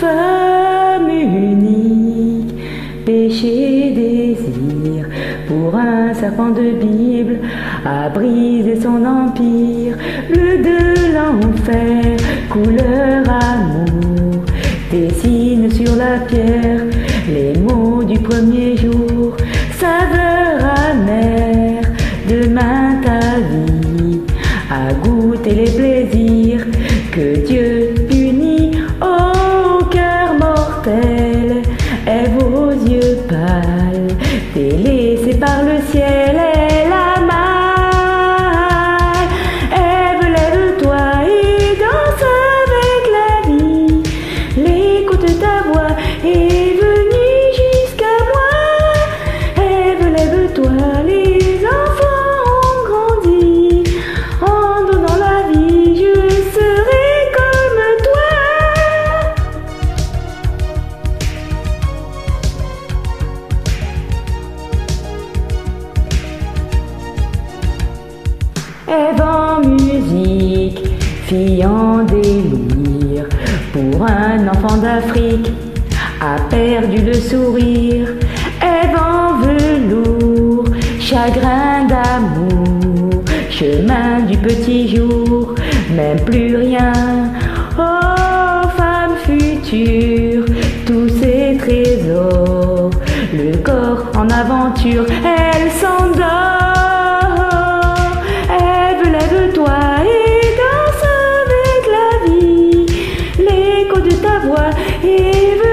femme unique, péché, désir, pour un serpent de Bible, a brisé son empire, bleu de l'enfer, couleur amour, dessine sur la pierre les mots du premier jour, saveur amère, demain ta vie, à goûter les blés Ève en musique, fille en délire, pour un enfant d'Afrique, a perdu le sourire. Ève en velours, chagrin d'amour, chemin du petit jour, même plus rien. Oh, femme future, tous ces trésors, le corps en aventure. even